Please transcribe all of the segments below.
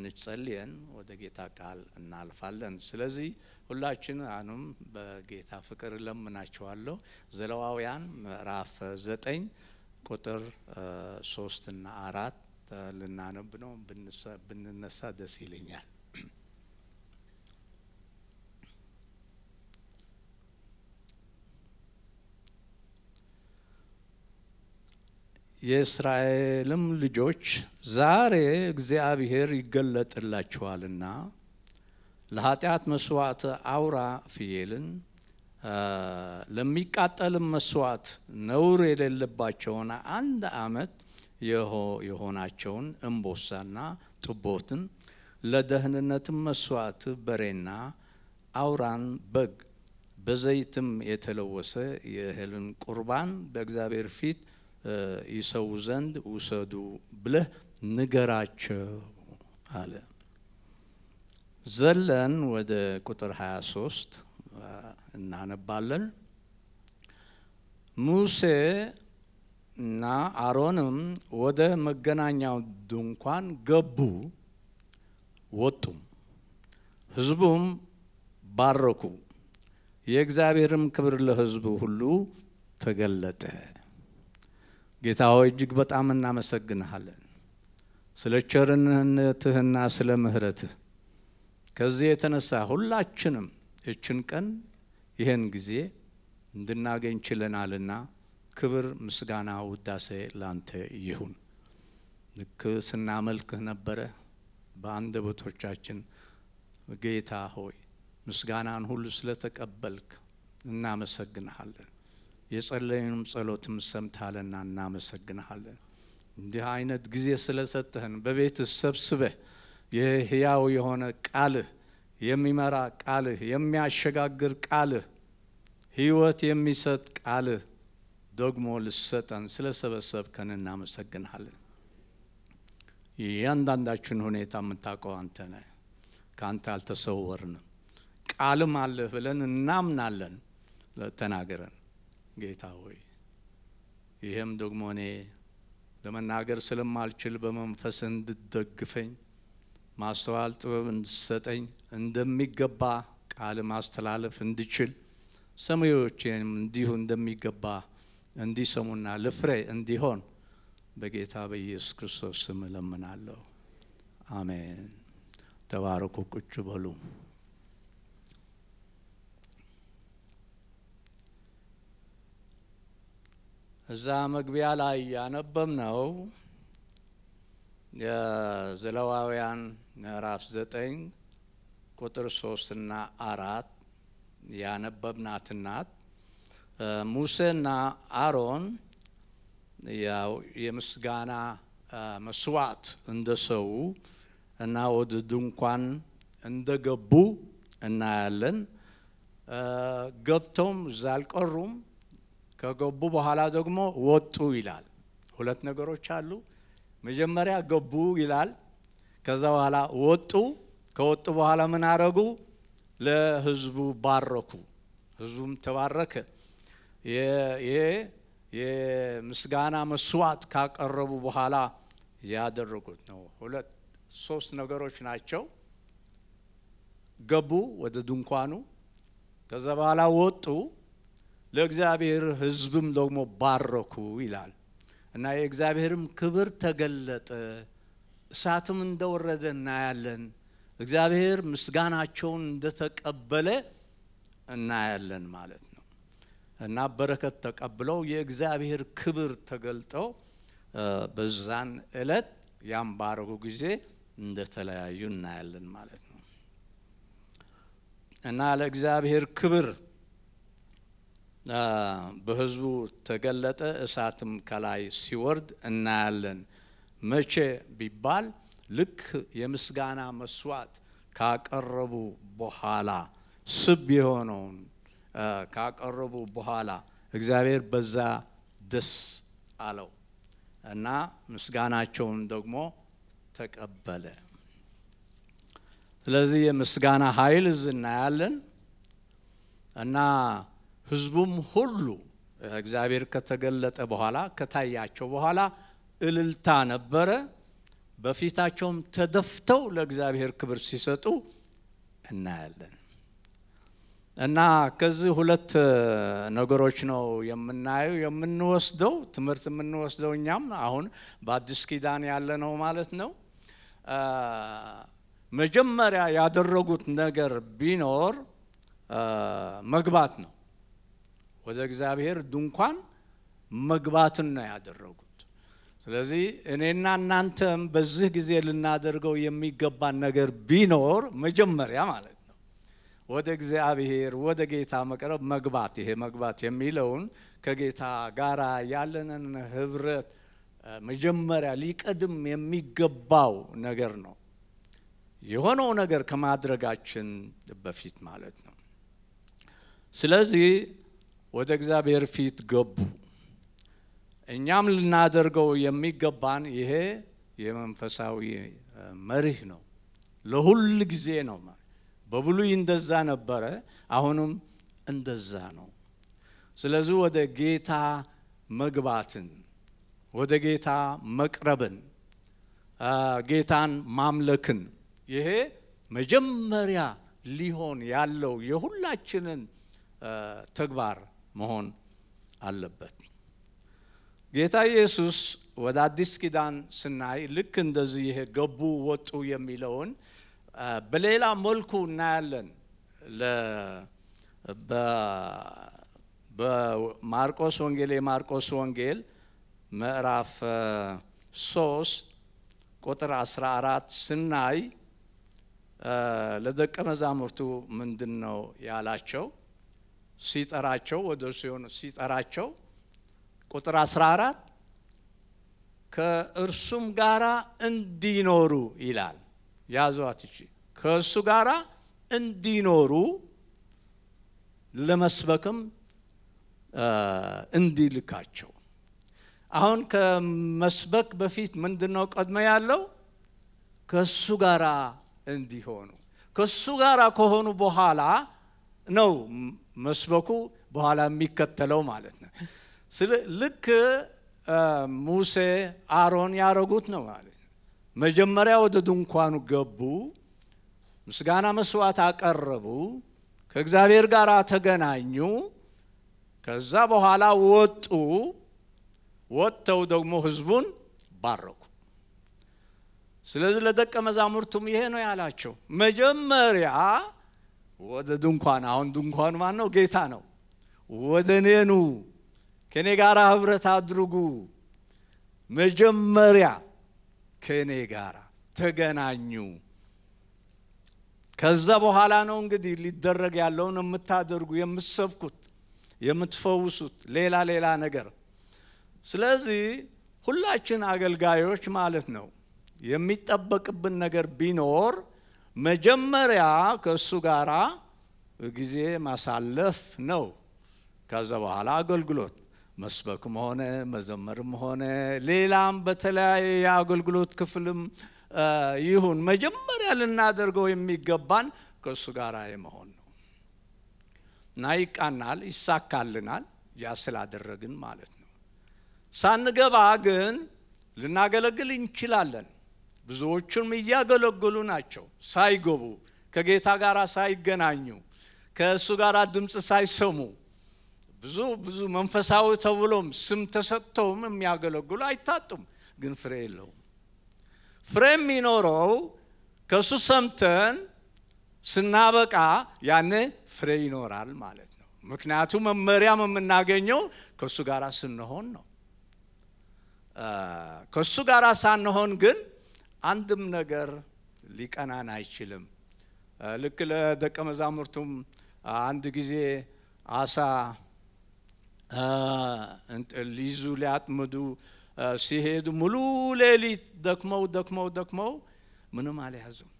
ትንሽ ጸልየን ወደ ጌታ ቃል እናልፋለን። ስለዚህ ሁላችን አሁንም በጌታ ፍቅር እለምናችኋለሁ። ዘሌዋውያን ምዕራፍ ዘጠኝ ቁጥር ሶስት እና አራት ልናነብ ነው። ብንነሳ ደስ ይለኛል። የእስራኤልም ልጆች ዛሬ እግዚአብሔር ይገለጥላችኋልና ለኃጢአት መስዋዕት አውራ ፍየልን ለሚቃጠልም መስዋዕት ነውር የሌለባቸውን አንድ ዓመት የሆናቸውን እምቦሳና ጥቦትን ለደህንነትም መስዋዕት በሬና አውራን በግ በዘይትም የተለወሰ የእህልን ቁርባን በእግዚአብሔር ፊት ይሰው ዘንድ ውሰዱ ብለህ ንገራቸው አለ። ዘለን ወደ ቁጥር 23 እናነባለን። ሙሴ እና አሮንም ወደ መገናኛው ድንኳን ገቡ፣ ወጡም፣ ሕዝቡም ባረኩ። የእግዚአብሔርም ክብር ለሕዝቡ ሁሉ ተገለጠ። ጌታ ሆይ እጅግ በጣም እናመሰግንሃለን ስለ ቸርነትህና ስለ ምሕረትህ። ከዚህ የተነሳ ሁላችንም እችን ቀን ይህን ጊዜ እንድናገኝ ችለናልና ክብር፣ ምስጋና፣ ውዳሴ ላንተ ይሁን። ልክ ስናመልክህ ነበረ በአንደበቶቻችን ጌታ ሆይ ምስጋናን ሁሉ ስለተቀበልክ እናመሰግንሃለን። የጸለይንም ጸሎትም ሰምታልና እናመሰግንሃለን። እንዲህ አይነት ጊዜ ስለሰጠህን በቤትህ ሰብስበህ የህያው የሆነ ቃልህ የሚመራ ቃልህ የሚያሸጋግር ቃልህ ህይወት የሚሰጥ ቃልህ ደግሞ ልሰጠን ስለሰበሰብከን እናመሰግንሃለን። እያንዳንዳችን ሁኔታ የምታውቀው አንተ ነህ። ከአንተ አልተሰወርንም። ቃልም አለህ ብለን እናምናለን። ተናገረን ጌታ ሆይ ይህም ደግሞ እኔ ለመናገር ስለማልችል በመንፈስ እንድትደግፈኝ ማስተዋል ጥበብ እንድሰጠኝ እንደሚገባ ቃል ማስተላለፍ እንድችል ሰሚዎቼም እንዲሁ እንደሚገባ እንዲሰሙና ለፍሬ እንዲሆን በጌታ በኢየሱስ ክርስቶስ ስም እለምናለሁ። አሜን። ተባረኩ። ቁጭ በሉ። እዛ መግቢያ ላይ ያነበብነው የዘሌዋውያን ምዕራፍ ዘጠኝ ቁጥር ሶስትና አራት ያነበብናት ናት። ሙሴና አሮን ያው የምስጋና መስዋዕት እንደሰው እና ወደ ድንኳን እንደገቡ እናያለን። ገብተውም እዛ አልቀሩም። ከገቡ በኋላ ደግሞ ወጡ ይላል። ሁለት ነገሮች አሉ። መጀመሪያ ገቡ ይላል። ከዛ በኋላ ወጡ። ከወጡ በኋላ ምን አረጉ? ለህዝቡ ባረኩ። ህዝቡም ተባረከ። ይሄ የምስጋና መስዋዕት ካቀረቡ በኋላ ያደረጉት ነው። ሁለት ሶስት ነገሮች ናቸው። ገቡ ወደ ድንኳኑ። ከዛ በኋላ ወጡ ለእግዚአብሔር ህዝብም ደግሞ ባረኩ ይላል። እና የእግዚአብሔርም ክብር ተገለጠ፣ እሳትም እንደወረደ እናያለን። እግዚአብሔር ምስጋናቸውን እንደተቀበለ እናያለን ማለት ነው። እና በረከት ተቀብለው የእግዚአብሔር ክብር ተገልጠው በዛን እለት ያም ባረኩ ጊዜ እንደተለያዩ እናያለን ማለት ነው። እና ለእግዚአብሔር ክብር በህዝቡ ተገለጠ። እሳትም ከላይ ሲወርድ እናያለን። መቼ ቢባል ልክ የምስጋና መስዋዕት ካቀረቡ በኋላ ስብ የሆነውን ካቀረቡ በኋላ እግዚአብሔር በዛ ደስ አለው እና ምስጋናቸውን ደግሞ ተቀበለ። ስለዚህ የምስጋና ኃይል እዚህ እናያለን እና ህዝቡም ሁሉ እግዚአብሔር ከተገለጠ በኋላ ከታያቸው በኋላ እልልታ ነበረ። በፊታቸውም ተደፍተው ለእግዚአብሔር ክብር ሲሰጡ እናያለን። እና ከዚህ ሁለት ነገሮች ነው የምናየው የምንወስደው ትምህርት የምንወስደው እኛም አሁን በአዲስ ኪዳን ያለ ነው ማለት ነው። መጀመሪያ ያደረጉት ነገር ቢኖር መግባት ነው። ወደ እግዚአብሔር ድንኳን መግባትን ነው ያደረጉት። ስለዚህ እኔና እናንተም በዚህ ጊዜ ልናደርገው የሚገባን ነገር ቢኖር መጀመሪያ ማለት ነው ወደ እግዚአብሔር ወደ ጌታ መቅረብ መግባት። ይሄ መግባት የሚለውን ከጌታ ጋራ ያለንን ህብረት መጀመሪያ ሊቀድም የሚገባው ነገር ነው። የሆነው ነገር ከማድረጋችን በፊት ማለት ነው። ስለዚህ ወደ እግዚአብሔር ፊት ገቡ። እኛም ልናደርገው የሚገባን ይሄ የመንፈሳዊ መሪህ ነው። ለሁል ጊዜ ነው። በብሉይ እንደዛ ነበረ፣ አሁንም እንደዛ ነው። ስለዚህ ወደ ጌታ መግባትን፣ ወደ ጌታ መቅረብን፣ ጌታን ማምለክን ይሄ መጀመሪያ ሊሆን ያለው የሁላችንን ተግባር መሆን አለበት። ጌታ ኢየሱስ ወደ አዲስ ኪዳን ስናይ ልክ እንደዚህ ይሄ ገቡ ወጡ የሚለውን በሌላ መልኩ እናያለን። በማርቆስ ወንጌል የማርቆስ ወንጌል ምዕራፍ ሶስት ቁጥር 14 ስናይ ለደቀ መዛሙርቱ ምንድን ነው ያላቸው? ሲጠራቸው ወደ ሲሆን ሲጠራቸው ቁጥር 14 ከእርሱም ጋራ እንዲኖሩ ይላል። ያዟት እቺ ከእሱ ጋራ እንዲኖሩ ለመስበክም እንዲልካቸው። አሁን ከመስበክ በፊት ምንድን ነው ቀድሞ ያለው? ከእሱ ጋራ እንዲሆኑ። ከእሱ ጋራ ከሆኑ በኋላ ነው መስበኩ በኋላ የሚከተለው ማለት ነው። ልክ ሙሴ አሮን ያደረጉት ነው ማለት ነው። መጀመሪያ ወደ ድንኳኑ ገቡ፣ ምስጋና መስዋዕት አቀረቡ፣ ከእግዚአብሔር ጋር ተገናኙ። ከዛ በኋላ ወጡ። ወጥተው ደግሞ ህዝቡን ባረኩ። ስለዚህ ለደቀ መዛሙርቱም ይሄ ነው ያላቸው። መጀመሪያ ወደ ድንኳን አሁን ድንኳኑ ማን ነው? ጌታ ነው። ወደ እኔ ኑ፣ ከእኔ ጋር ህብረት አድርጉ። መጀመሪያ ከእኔ ጋር ተገናኙ። ከዛ በኋላ ነው እንግዲህ ሊደረግ ያለውን የምታደርጉ የምትሰብኩት፣ የምትፈውሱት ሌላ ሌላ ነገር። ስለዚህ ሁላችን አገልጋዮች ማለት ነው የሚጠበቅብን ነገር ቢኖር መጀመሪያ ከእሱ ጋር ጊዜ ማሳለፍ ነው። ከዛ በኋላ አገልግሎት መስበክም ሆነ መዘመርም ሆነ ሌላም በተለያየ የአገልግሎት ክፍልም ይሁን መጀመሪያ ልናደርገው የሚገባን ከእሱ ጋር የመሆን ነው እና ይቃናል፣ ይሳካልናል። ያ ስላደረግን ማለት ነው። ሳንገባ ግን ልናገለግል እንችላለን። ብዙዎቹም እያገለገሉ ናቸው ሳይገቡ ከጌታ ጋር ሳይገናኙ ከእሱ ጋር ድምፅ ሳይሰሙ ብዙ ብዙ መንፈሳዊ ተብሎም ስም ተሰጥተውም የሚያገለግሉ አይታጡም፣ ግን ፍሬ የለውም። ፍሬ የሚኖረው ከእሱ ሰምተን ስናበቃ ያኔ ፍሬ ይኖራል ማለት ነው። ምክንያቱም መመሪያም የምናገኘው ከእሱ ጋር ስንሆን ነው። ከእሱ ጋር ሳንሆን ግን አንድም ነገር ሊቀናን አይችልም። ልክ ለደቀ መዛሙርቱም አንድ ጊዜ አሳ ሊይዙ ሊያጥምዱ ሲሄዱ ሙሉ ሌሊት ደክመው ደክመው ደክመው ምንም አልያዙም።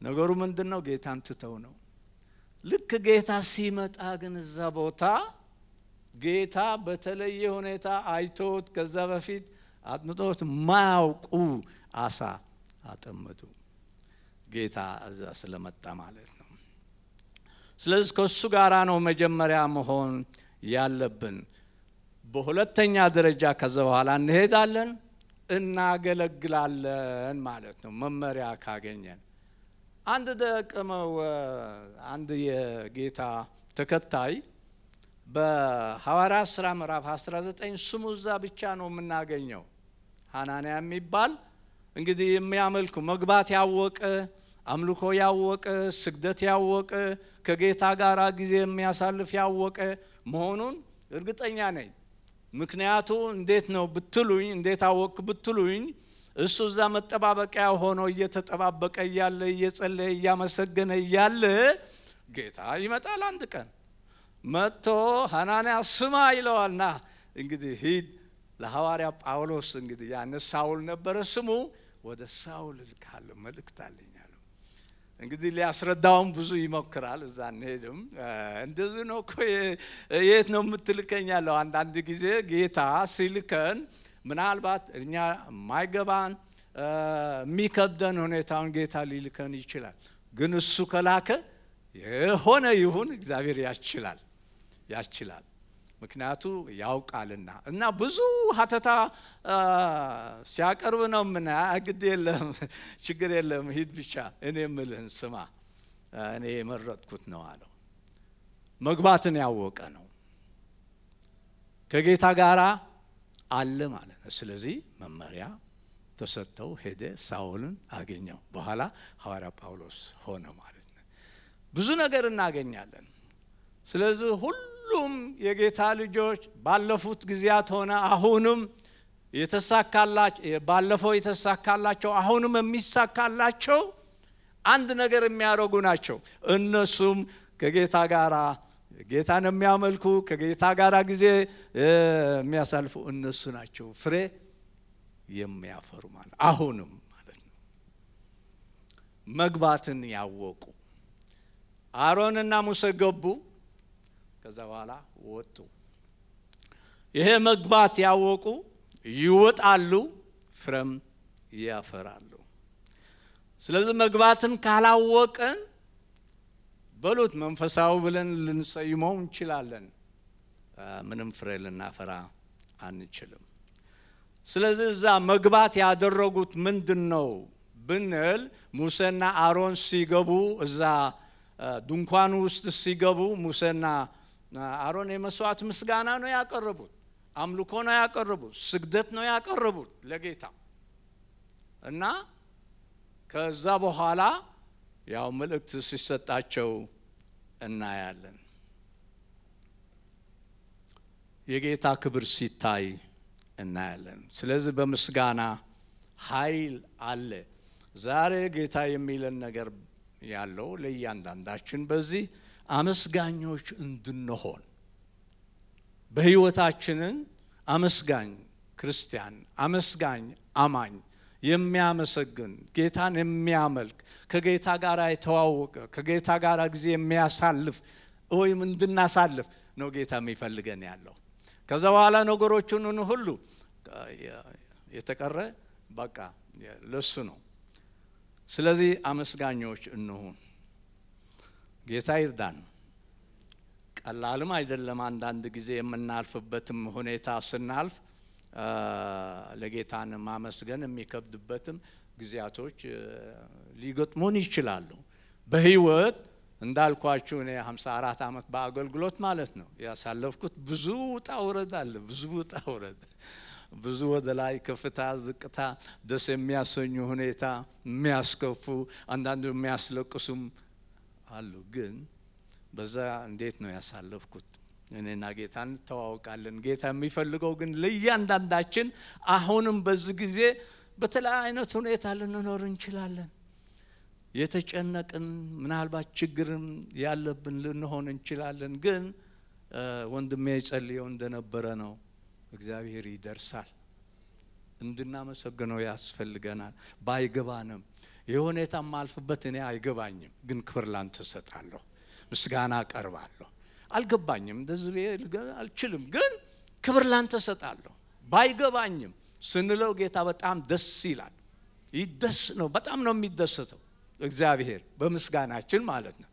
ነገሩ ምንድን ነው? ጌታን ትተው ነው። ልክ ጌታ ሲመጣ ግን እዛ ቦታ ጌታ በተለየ ሁኔታ አይቶት ከዛ በፊት አጥምጦት ማያውቁ አሳ አጠመዱ። ጌታ እዛ ስለመጣ ማለት ነው። ስለዚህ ከእሱ ጋራ ነው መጀመሪያ መሆን ያለብን። በሁለተኛ ደረጃ ከዛ በኋላ እንሄዳለን፣ እናገለግላለን ማለት ነው። መመሪያ ካገኘን አንድ ደቅመው አንድ የጌታ ተከታይ በሐዋርያት ሥራ ምዕራፍ 19 ስሙ እዛ ብቻ ነው የምናገኘው። ሐናንያ የሚባል እንግዲህ የሚያመልኩ መግባት ያወቀ አምልኮ ያወቀ ስግደት ያወቀ ከጌታ ጋር ጊዜ የሚያሳልፍ ያወቀ መሆኑን እርግጠኛ ነኝ። ምክንያቱ እንዴት ነው ብትሉኝ፣ እንዴት አወቅ ብትሉኝ እሱ እዛ መጠባበቂያ ሆኖ እየተጠባበቀ እያለ እየጸለየ እያመሰገነ እያለ ጌታ ይመጣል። አንድ ቀን መጥቶ ሐናንያ ስማ ይለዋልና እንግዲህ ሂድ ለሐዋርያ ጳውሎስ እንግዲህ ያን ሳውል ነበረ ስሙ ወደ ሳውል እልካለሁ መልእክት አለኝ አለው። እንግዲህ ሊያስረዳውም ብዙ ይሞክራል። እዛ እንሄድም እንደዚህ ነው እኮ የት ነው የምትልከኝ አለው። አንዳንድ ጊዜ ጌታ ሲልከን ምናልባት እኛ ማይገባን የሚከብደን ሁኔታውን ጌታ ሊልከን ይችላል። ግን እሱ ከላከ የሆነ ይሁን እግዚአብሔር ያችላል ያችላል ምክንያቱ ያውቃልና እና ብዙ ሀተታ ሲያቀርብ ነው ምና ግድ የለም ችግር የለም ሂድ ብቻ እኔ የምልህን ስማ እኔ የመረጥኩት ነው አለው። መግባትን ያወቀ ነው። ከጌታ ጋር አለ ማለት ነው። ስለዚህ መመሪያ ተሰጥተው ሄደ ሳውልን አገኘው። በኋላ ሐዋርያ ጳውሎስ ሆነ ማለት ነው። ብዙ ነገር እናገኛለን። ስለዚህ ሁሉም የጌታ ልጆች ባለፉት ጊዜያት ሆነ አሁንም ባለፈው የተሳካላቸው አሁንም የሚሳካላቸው አንድ ነገር የሚያደርጉ ናቸው። እነሱም ከጌታ ጋር ጌታን የሚያመልኩ ከጌታ ጋር ጊዜ የሚያሳልፉ እነሱ ናቸው ፍሬ የሚያፈሩ ማለት አሁንም ማለት ነው። መግባትን ያወቁ አሮንና ሙሴ ገቡ። ከዛ በኋላ ወጡ። ይሄ መግባት ያወቁ ይወጣሉ፣ ፍሬም ያፈራሉ። ስለዚህ መግባትን ካላወቅን በሉት መንፈሳዊ ብለን ልንሰይመው እንችላለን፣ ምንም ፍሬ ልናፈራ አንችልም። ስለዚህ እዛ መግባት ያደረጉት ምንድን ነው ብንል ሙሴና አሮን ሲገቡ እዛ ድንኳኑ ውስጥ ሲገቡ ሙሴና አሮን የመስዋዕት ምስጋና ነው ያቀረቡት፣ አምልኮ ነው ያቀረቡት፣ ስግደት ነው ያቀረቡት ለጌታ እና ከዛ በኋላ ያው መልእክት ሲሰጣቸው እናያለን። የጌታ ክብር ሲታይ እናያለን። ስለዚህ በምስጋና ኃይል አለ። ዛሬ ጌታ የሚለን ነገር ያለው ለእያንዳንዳችን በዚህ አመስጋኞች እንድንሆን በሕይወታችንን አመስጋኝ ክርስቲያን፣ አመስጋኝ አማኝ፣ የሚያመሰግን ጌታን የሚያመልክ ከጌታ ጋር የተዋወቀ ከጌታ ጋር ጊዜ የሚያሳልፍ ወይም እንድናሳልፍ ነው ጌታ የሚፈልገን ያለው። ከዛ በኋላ ነገሮቹን ሁሉ የተቀረ በቃ ለሱ ነው። ስለዚህ አመስጋኞች እንሁን። ጌታ ይርዳን። ቀላልም አይደለም። አንዳንድ ጊዜ የምናልፍበትም ሁኔታ ስናልፍ ለጌታን ማመስገን የሚከብድበትም ጊዜያቶች ሊገጥሙን ይችላሉ። በህይወት እንዳልኳችሁ እኔ 54 ዓመት በአገልግሎት ማለት ነው ያሳለፍኩት ብዙ ውጣ ውረድ አለ። ብዙ ውጣ ውረድ ብዙ ወደ ላይ ከፍታ፣ ዝቅታ፣ ደስ የሚያሰኙ ሁኔታ፣ የሚያስከፉ አንዳንዱ የሚያስለቅሱም አሉ። ግን በዛ እንዴት ነው ያሳለፍኩት? እኔና ጌታ እንተዋወቃለን። ጌታ የሚፈልገው ግን ለእያንዳንዳችን አሁንም በዚህ ጊዜ በተለያየ አይነት ሁኔታ ልንኖር እንችላለን። የተጨነቅን ምናልባት ችግርም ያለብን ልንሆን እንችላለን። ግን ወንድሜ ጸልየው እንደነበረ ነው እግዚአብሔር ይደርሳል። እንድናመሰግነው ያስፈልገናል። ባይገባንም ይህ ሁኔታ ማልፍበት እኔ አይገባኝም፣ ግን ክብር ላንተ እሰጣለሁ፣ ምስጋና አቀርባለሁ። አልገባኝም፣ እንደዚህ አልችልም፣ ግን ክብር ላንተ እሰጣለሁ። ባይገባኝም ስንለው ጌታ በጣም ደስ ይላል። ይደስ ነው፣ በጣም ነው የሚደሰተው እግዚአብሔር በምስጋናችን ማለት ነው።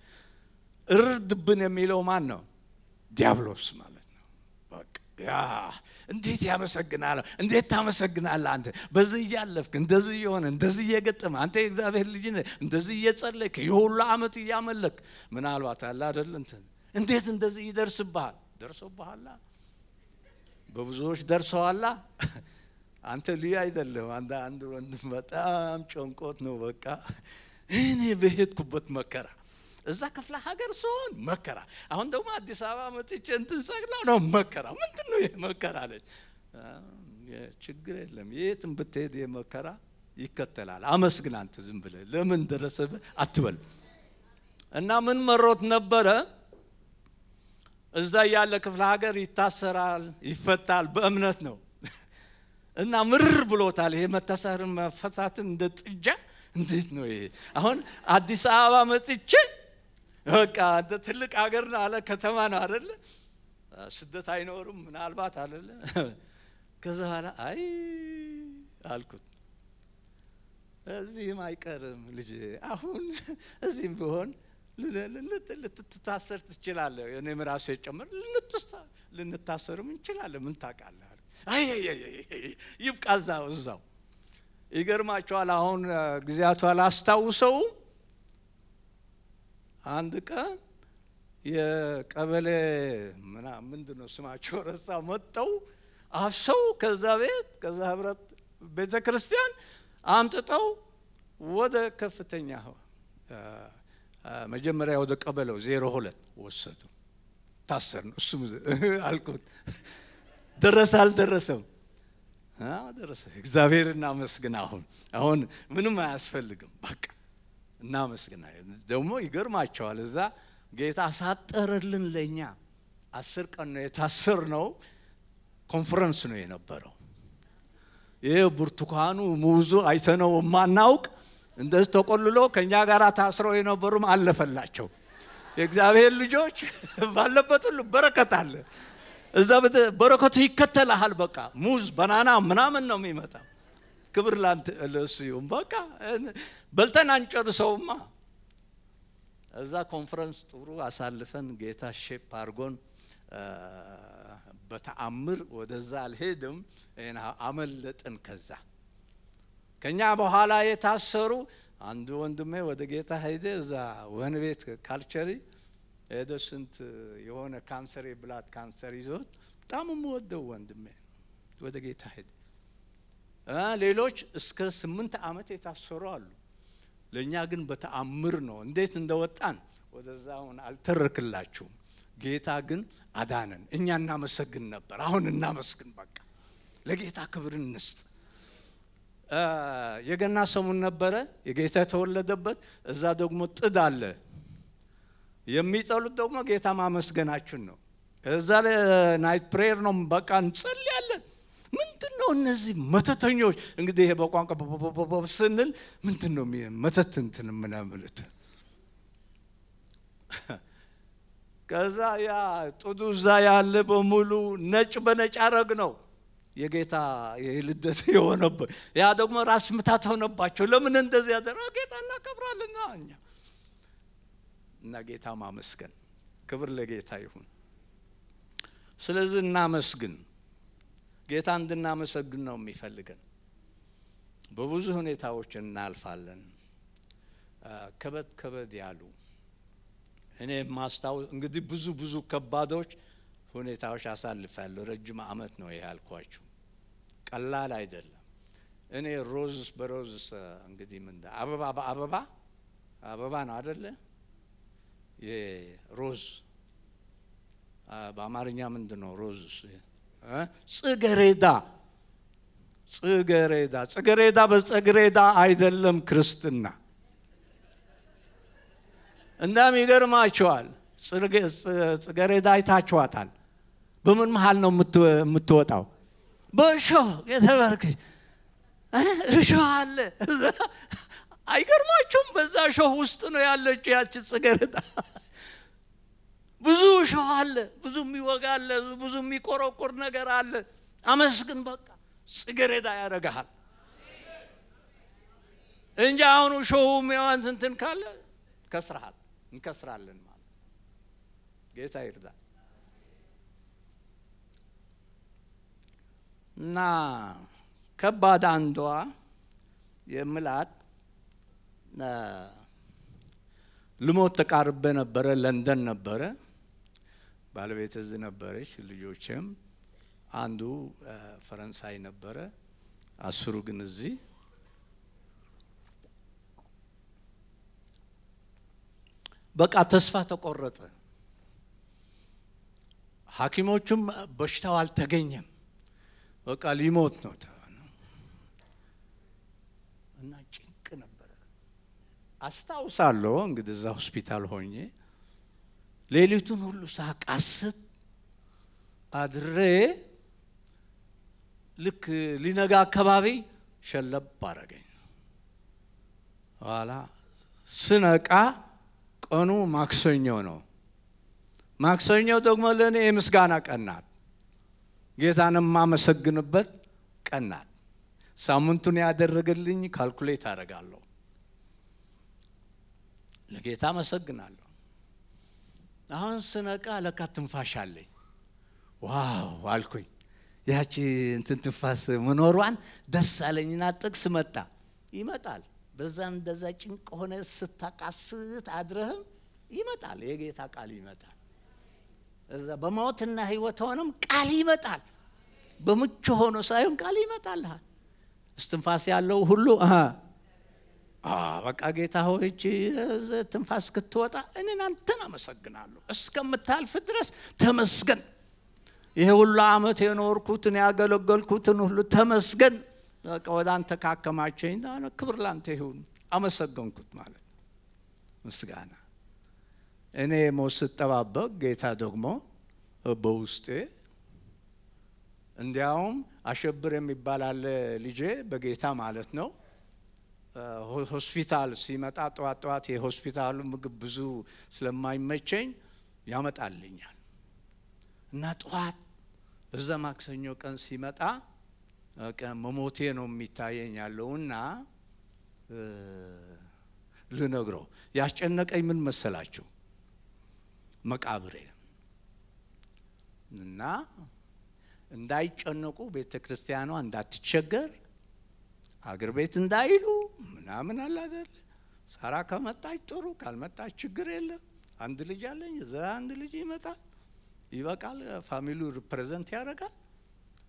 እርድብን የሚለው ማን ነው? ዲያብሎስ ማለት ያ እንዴት ያመሰግናል! እንዴት ታመሰግናለህ አንተ በዚህ እያለፍክ እንደዚህ እየሆነ እንደዚህ እየገጠመ አንተ የእግዚአብሔር ልጅ እንደዚህ እየጸለይክ የሁሉ ዓመት እያመለክ ምናልባት አለ አይደል እንትን እንዴት እንደዚህ ይደርስብሃል? ደርሶብሃላ በብዙዎች ደርሰዋላ። አንተ ልዩ አይደለም። አንድ አንድ ወንድም በጣም ጨንቆት ነው በቃ እኔ በሄድኩበት መከራ እዛ ክፍለ ሀገር ሲሆን መከራ፣ አሁን ደግሞ አዲስ አበባ መጥቼ እንትን ሰቅላ ነው መከራ። ምንድን ነው ይህ መከራ አለች። ችግር የለም የትም ብትሄድ የመከራ ይከተላል። አመስግን አንተ ዝም ብለህ ለምን ደረሰብህ አትበል። እና ምን መሮት ነበረ እዛ ያለ ክፍለ ሀገር ይታሰራል፣ ይፈታል። በእምነት ነው እና ምርር ብሎታል። ይሄ መታሰርን መፈታትን እንደ ጥጃ እንዴት ነው ይሄ? አሁን አዲስ አበባ መጥቼ በቃ እንደ ትልቅ ሀገር ነው አለ ከተማ ነው አደለ? ስደት አይኖርም ምናልባት አደለ? ከዛ በኋላ አይ አልኩት እዚህም አይቀርም ልጅ አሁን እዚህም ቢሆን ልትታሰር ትችላለህ። እኔም ራሴ ጨምር ልንታሰርም እንችላለን። ምን ታውቃለህ? ይብቃ እዛው ይገርማቸዋል። አሁን ጊዜያቱ አላስታውሰው አንድ ቀን የቀበሌ ምና ምንድን ነው ስማቸው ረሳ መጠው አፍሰው ከዛ ቤት ከዛ ህብረት ቤተ ክርስቲያን አምጥተው ወደ ከፍተኛ መጀመሪያ ወደ ቀበለው ዜሮ ሁለት ወሰዱ። ታሰር ነው እሱ አልኩት። ደረሰ አልደረሰም? ደረሰ። እግዚአብሔር እናመስግን። አሁን አሁን ምንም አያስፈልግም። በቃ እናመስግና። ደግሞ ይገርማቸዋል። እዛ ጌታ አሳጠረልን ለእኛ አስር ቀን ነው የታሰር ነው። ኮንፈረንስ ነው የነበረው። ይህ ብርቱካኑ ሙዙ አይተነው የማናውቅ እንደዚህ ተቆልሎ ከእኛ ጋር ታስረው የነበሩም አለፈላቸው። የእግዚአብሔር ልጆች ባለበት ሁሉ በረከት አለ። እዛ በረከቱ ይከተልሃል። በቃ ሙዝ፣ banana ምናምን ነው የሚመጣ። ክብር ለእሱ ይሁን። በቃ በልተን አንጨርሰውማ። እዛ ኮንፈረንስ ጥሩ አሳልፈን ጌታ shape አድርጎን በተአምር ወደዛ አልሄድም፣ አመለጥን። ከዛ ከኛ በኋላ የታሰሩ አንዱ ወንድሜ ወደ ጌታ ሄደ። እዛ ወህኒ ቤት ካልቸሪ ሄደ። ስንት የሆነ ካንሰር የብላት ካንሰር ይዞት በጣም የምወደው ወንድሜ ወደ ጌታ ሄደ። ሌሎች እስከ ስምንት ዓመት የታሰሩ አሉ። ለእኛ ግን በተአምር ነው። እንዴት እንደወጣን ወደዛ አሁን አልተረክላችሁም። ጌታ ግን አዳነን። እኛ እናመሰግን ነበር። አሁን እናመስግን። በቃ ለጌታ ክብር እንስጥ። የገና ሰሙን ነበረ የጌታ የተወለደበት። እዛ ደግሞ ጥድ አለ። የሚጠሉት ደግሞ ጌታ ማመስገናችን ነው። እዛ night prayer ነው። በቃ እንጸልያለን። ምንድን ነው እነዚህ መተተኞች? እንግዲህ ይሄ በቋንቋ ስንል ምንድን ነው መተት እንትን ምናምሉት ከዛ ያ ጥዱ እዛ ያለ በሙሉ ነጭ በነጭ አረግነው የጌታ የልደት የሆነበት ያ ደግሞ ራስ ምታት ሆነባቸው። ለምን እንደዚህ ያደረ ጌታ እናከብራልና እኛ እና ጌታ ማመስገን ክብር ለጌታ ይሁን። ስለዚህ እናመስግን። ጌታ እንድናመሰግን ነው የሚፈልገን። በብዙ ሁኔታዎች እናልፋለን። ከበድ ከበድ ያሉ እኔ ማስታወስ እንግዲህ ብዙ ብዙ ከባዶች ሁኔታዎች አሳልፋለሁ። ረጅም ዓመት ነው ያልኳችሁ፣ ቀላል አይደለም። እኔ ሮዝስ በሮዝስ እንግዲህ ምን አበባ በአበባ አበባ ነው አደለ? የሮዝ በአማርኛ ምንድን ነው ሮዝስ? ጽገሬዳ ጽገሬዳ ጽገሬዳ በጽገሬዳ አይደለም ክርስትና እንዳም ይገርማቸዋል። ጽገሬዳ አይታችኋታል። በምን መሀል ነው የምትወጣው? በእሾህ የተባረክ እሾህ አለ። አይገርማችሁም? በዛ እሾህ ውስጥ ነው ያለችው ያቺ ጽገሬዳ። ብዙ እሾህ አለ፣ ብዙ የሚወጋ አለ፣ ብዙ የሚቆረቁር ነገር አለ። አመስግን፣ በቃ ጽገሬዳ ያደርግሃል እንጂ አሁኑ እሾሁ የሚዋን እንትን ካለ ከስርሃል እንከስራለን ማለት ጌታ ይርዳል። እና ከባድ አንዷ የምላት ልሞት ተቃርቤ ነበረ። ለንደን ነበረ። ባለቤት እዚህ ነበረች፣ ልጆችም አንዱ ፈረንሳይ ነበረ፣ አስሩ ግን እዚህ በቃ ተስፋ ተቆረጠ። ሐኪሞቹም በሽታው አልተገኘም፣ በቃ ሊሞት ነው እና ጭንቅ ነበረ። አስታውሳለሁ እንግዲህ እዛ ሆስፒታል ሆኜ ሌሊቱን ሁሉ ሳቃስት አድሬ ልክ ሊነጋ አካባቢ ሸለብ አረገኝ። ኋላ ስነቃ ቀኑ ማክሰኞ ነው። ማክሰኞ ደግሞ ለእኔ የምስጋና ቀን ናት። ጌታን የማመሰግንበት ቀን ናት። ሳምንቱን ያደረገልኝ ካልኩሌት አደርጋለሁ። ለጌታ አመሰግናለሁ። አሁን ስነቃ ለካ ትንፋሽ አለኝ። wow አልኩኝ። ያቺ እንትን ትንፋስ መኖሯን ደስ አለኝና ጥቅስ መጣ። ይመጣል በዛም እንደዛ ጭንቅ ሆነ ስታቃስት አድረህም ይመጣል። የጌታ ቃል ይመጣል። እዛ በሞትና ሕይወት ሆነም ቃል ይመጣል። በምቹ ሆኖ ሳይሆን ቃል ይመጣልሃል። እስትንፋስ ያለው ሁሉ በቃ ጌታ ሆይ ትንፋስ ክትወጣ እኔን አንተን አመሰግናለሁ እስከምታልፍ ድረስ ተመስገን። ይሄ ሁሉ ዓመት የኖርኩትን ያገለገልኩትን ሁሉ ተመስገን። በቃ ወደ አንተ ካከማቸኝ ክብር ላንተ ይሁን። አመሰገንኩት ማለት ምስጋና። እኔ ሞት ስጠባበቅ ጌታ ደግሞ በውስጤ እንዲያውም አሸብር የሚባል አለ ልጄ በጌታ ማለት ነው። ሆስፒታል ሲመጣ ጠዋት ጠዋት የሆስፒታሉ ምግብ ብዙ ስለማይመቸኝ ያመጣልኛል። እና ጠዋት እዛ ማክሰኞ ቀን ሲመጣ መሞቴ ነው የሚታየኝ ያለውና ልነግረው። ያስጨነቀኝ ምን መሰላችሁ? መቃብሬ። እና እንዳይጨነቁ ቤተ ክርስቲያኗ እንዳትቸገር አገር ቤት እንዳይሉ ምናምን አይደል። ሳራ ከመጣች ጥሩ፣ ካልመጣች ችግር የለም። አንድ ልጅ አለኝ፣ እዛ አንድ ልጅ ይመጣል፣ ይበቃል። family ው represent ያደርጋል።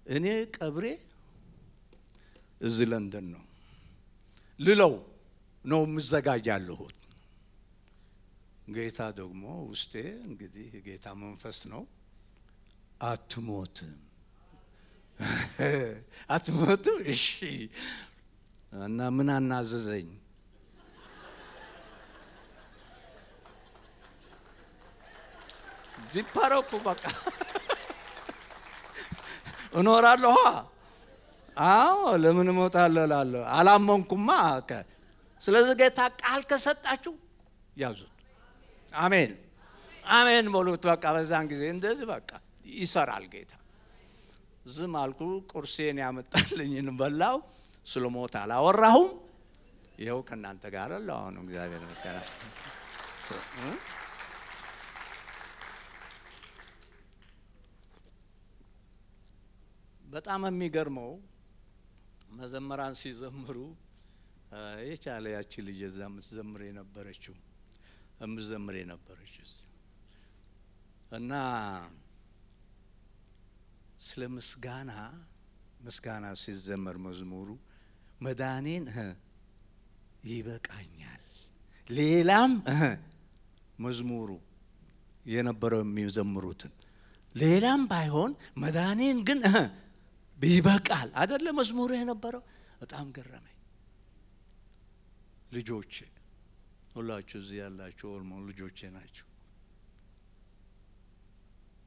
እኔ ቀብሬ እዚህ ለንደን ነው ልለው ነው የምዘጋጅ ያለሁት። ጌታ ደግሞ ውስጤ እንግዲህ ጌታ መንፈስ ነው። አትሞትም አትሞትም፣ እሺ እና ምን አናዘዘኝ? ዚፓረኩ በቃ እኖራለሁ። አዎ ለምን እሞታለሁ እላለሁ። አላመንኩማ። ስለዚህ ጌታ ቃል ከሰጣችሁ ያዙት። አሜን አሜን በሉት። በቃ በዛን ጊዜ እንደዚህ በቃ ይሰራል ጌታ። ዝም አልኩ። ቁርሴን ያመጣልኝን በላው። ስለ አላወራሁም። ይኸው ከእናንተ ጋር አለ። አሁን እግዚአብሔር ይመስገን። በጣም የሚገርመው መዘመራን ሲዘምሩ የቻለ ያቺ ልጅ እዛ የምትዘምር የነበረችው የምትዘምር የነበረችው እና ስለ ምስጋና ምስጋና ሲዘመር መዝሙሩ መዳኔን ይበቃኛል፣ ሌላም መዝሙሩ የነበረው የሚዘምሩትን ሌላም ባይሆን መዳኔን ግን ይበቃል አደለ መዝሙሩ የነበረው። በጣም ገረመኝ። ልጆቼ ሁላችሁ እዚህ ያላችሁ ኦልሞ ልጆቼ ናቸው።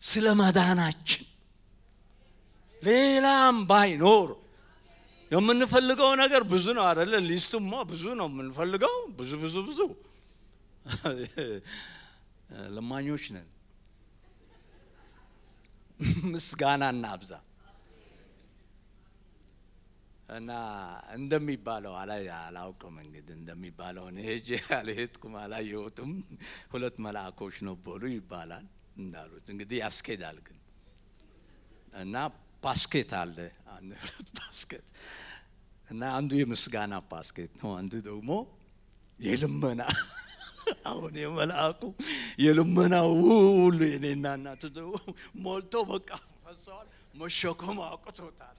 ስለ መዳናችን ሌላም ባይኖር የምንፈልገው ነገር ብዙ ነው አደለ? ሊስቱማ ብዙ ነው የምንፈልገው፣ ብዙ ብዙ ብዙ። ለማኞች ነን። ምስጋና እናብዛ እና እንደሚባለው አላውቅም እንግዲህ እንደሚባለው እኔ ሄጄ አልሄድኩም አላየሁትም። ሁለት መልአኮች ነበሩ ይባላል እንዳሉት እንግዲህ ያስኬዳል ግን እና ባስኬት አለ አንድ ሁለት ባስኬት እና አንዱ የምስጋና ባስኬት ነው። አንዱ ደግሞ የልመና አሁን የመልአኩ የልመናው ሁሉ የኔና እናቱ ሞልቶ በቃ ፈሰዋል። መሸከም አቅቶታል።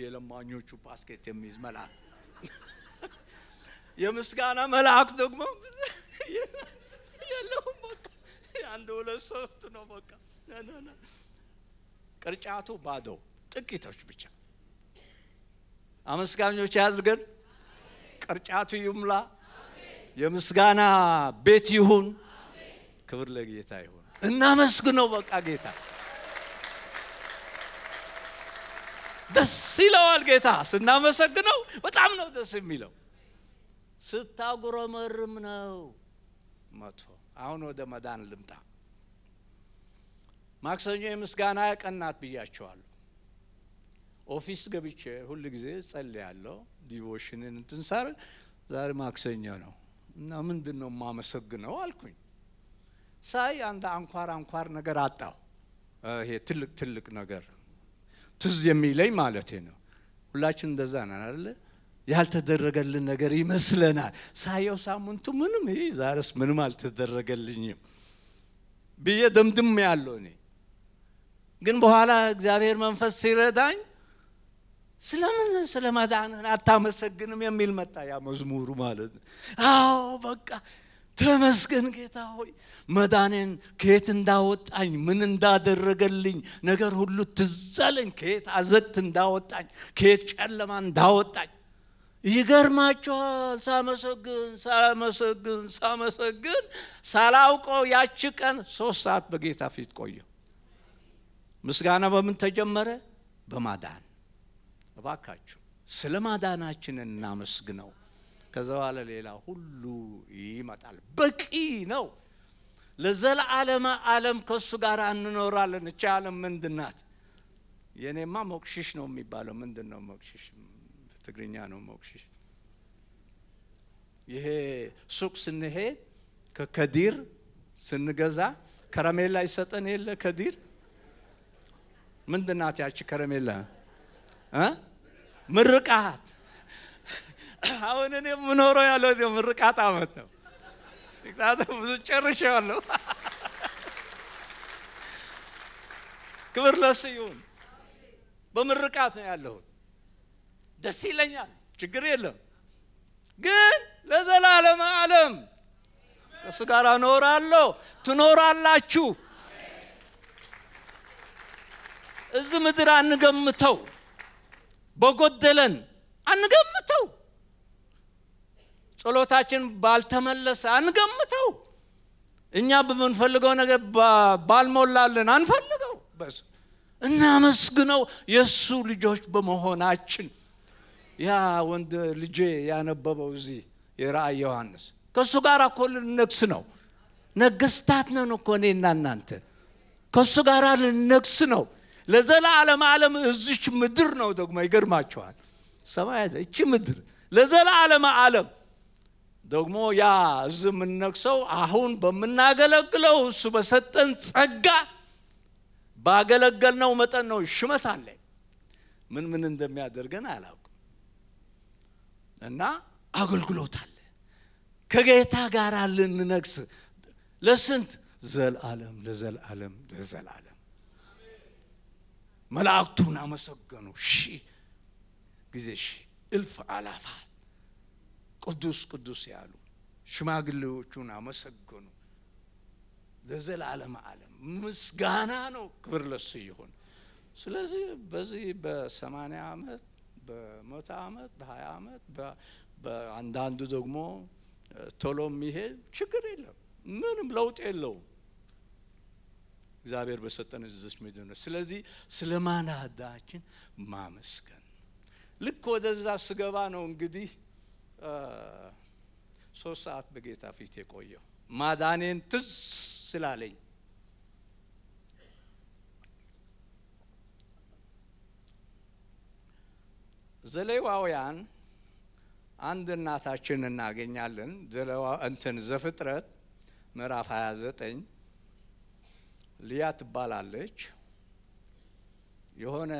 የለማኞቹ ባስኬት የሚይዝ መልአክ የምስጋና መልአክ ደግሞ የለውም። አንድ ሁለት ሶስት ነው። በቃ ቅርጫቱ ባዶ፣ ጥቂቶች ብቻ። አመስጋኞች ያድርገን። ቅርጫቱ ይሙላ። የምስጋና ቤት ይሁን። ክብር ለጌታ ይሁን። እናመስግነው። በቃ ጌታ ደስ ይለዋል። ጌታ ስናመሰግነው በጣም ነው ደስ የሚለው። ስታጉረመርም ነው መጥፎ። አሁን ወደ መዳን ልምጣ። ማክሰኞ የምስጋና ቀን ናት ብያቸዋለሁ። office ገብቼ ሁል ጊዜ ጸልያለሁ። devotion ን እንትን ሳረግ ዛሬ ማክሰኞ ነው እና ምንድን ነው የማመሰግነው አልኩኝ። ሳይ አንድ አንኳር አንኳር ነገር አጣሁ። ይሄ ትልቅ ትልቅ ነገር ትዝ የሚለኝ ማለት ነው። ሁላችን እንደዛ ነን አይደለ? ያልተደረገልን ነገር ይመስለናል። ሳየው ሳምንቱ ምንም ይሄ ዛሬስ ምንም አልተደረገልኝም ብዬ ደምድም ያለው እኔ ግን በኋላ እግዚአብሔር መንፈስ ሲረዳኝ ስለምን ስለ መዳንህን አታመሰግንም የሚል መጣ። ያ መዝሙሩ ማለት ነው። አዎ በቃ ተመስገን ጌታ ሆይ መዳኔን ከየት እንዳወጣኝ ምን እንዳደረገልኝ ነገር ሁሉ ትዝ አለኝ። ከየት አዘቅት እንዳወጣኝ ከየት ጨለማ እንዳወጣኝ ይገርማችኋል። ሳመሰግን ሳመሰግን ሳመሰግን ሳላውቀው ያቺ ቀን ሶስት ሰዓት በጌታ ፊት ቆየሁ። ምስጋና በምን ተጀመረ? በማዳን እባካችሁ ስለ ማዳናችን እናመስግነው። ከዛ በኋላ ሌላ ሁሉ ይመጣል። በቂ ነው። ለዘለዓለመ ዓለም ከእሱ ጋር እንኖራለን። እቺ ዓለም ምንድን ናት? የእኔማ ሞክሽሽ ነው የሚባለው። ምንድን ነው ሞክሽሽ? ትግርኛ ነው ሞክሽሽ። ይሄ ሱቅ ስንሄድ ከከዲር ስንገዛ ከረሜላ ይሰጠን የለ ከዲር ምንድን ናት ያቺ ከረሜላ? ምርቃት አሁን እኔ የምኖረው ያለው እዚያው ምርቃት አመት ነው። ብዙ ጨርሼዋለሁ። ክብር ለሱ ይሁን። በምርቃት ነው ያለሁት። ደስ ይለኛል፣ ችግር የለም። ግን ለዘላለም ዓለም ከእሱ ጋር እኖራለሁ፣ ትኖራላችሁ። እዚህ ምድር አንገምተው፣ በጎደለን አንገምተው ጸሎታችን ባልተመለሰ አንገምተው። እኛ በምንፈልገው ነገር ባልሞላልን አንፈልገው። እናመስግነው የእሱ ልጆች በመሆናችን። ያ ወንድ ልጄ ያነበበው እዚህ የራእይ ዮሐንስ ከእሱ ጋር እኮ ልነግስ ነው። ነገስታት ነን እኮ እኔና እናንተ ከእሱ ጋር ልነግስ ነው። ለዘላለም ዓለም እዚች ምድር ነው ደግሞ ይገርማቸዋል። ሰማይ እቺ ምድር ለዘላለም ዓለም ደግሞ ያ እዚህ የምንነግሰው አሁን በምናገለግለው እሱ በሰጠን ጸጋ ባገለገልነው መጠን ነው። ሽመት አለ ምን ምን እንደሚያደርገን አላውቅም። እና አገልግሎት አለ ከጌታ ጋር ልንነግስ ለስንት ዘላለም ለዘላለም ለዘላለም መላእክቱን አመሰገኑ ሺህ ጊዜ ሺህ እልፍ አላፋት ቅዱስ ቅዱስ ያሉ ሽማግሌዎቹን አመሰገኑ። ለዘላለም ዓለም ምስጋና ነው። ክብር ለሱ ይሁን። ስለዚህ በዚህ በሰማንያ ዓመት በመቶ ዓመት በሀያ ዓመት በአንዳንዱ ደግሞ ቶሎ የሚሄድ ችግር የለም። ምንም ለውጥ የለውም። እግዚአብሔር በሰጠን እዚች ምድር ነው። ስለዚህ ስለ ማናዳችን ማመስገን ልክ ወደዛ ስገባ ነው እንግዲህ ሶስት ሰዓት በጌታ ፊት የቆየው ማዳኔን ትዝ ስላለኝ ዘሌዋውያን አንድ እናታችን እናገኛለን። እንትን ዘፍጥረት ምዕራፍ 29 ልያ ትባላለች። የሆነ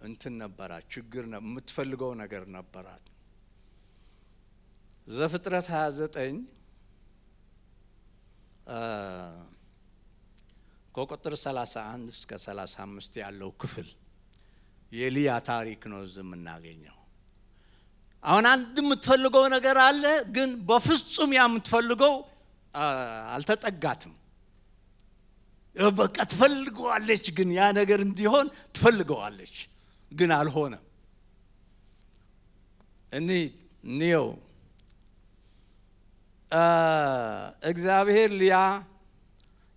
እንትን ነበራት፣ ችግር የምትፈልገው ነገር ነበራት። ዘፍጥረት 29 ከቁጥር 31 እስከ 35 ያለው ክፍል የልያ ታሪክ ነው እዚህ የምናገኘው። አሁን አንድ የምትፈልገው ነገር አለ፣ ግን በፍጹም ያ የምትፈልገው አልተጠጋትም። በቃ ትፈልገዋለች፣ ግን ያ ነገር እንዲሆን ትፈልገዋለች፣ ግን አልሆነም። እኒ እንየው እግዚአብሔር ልያ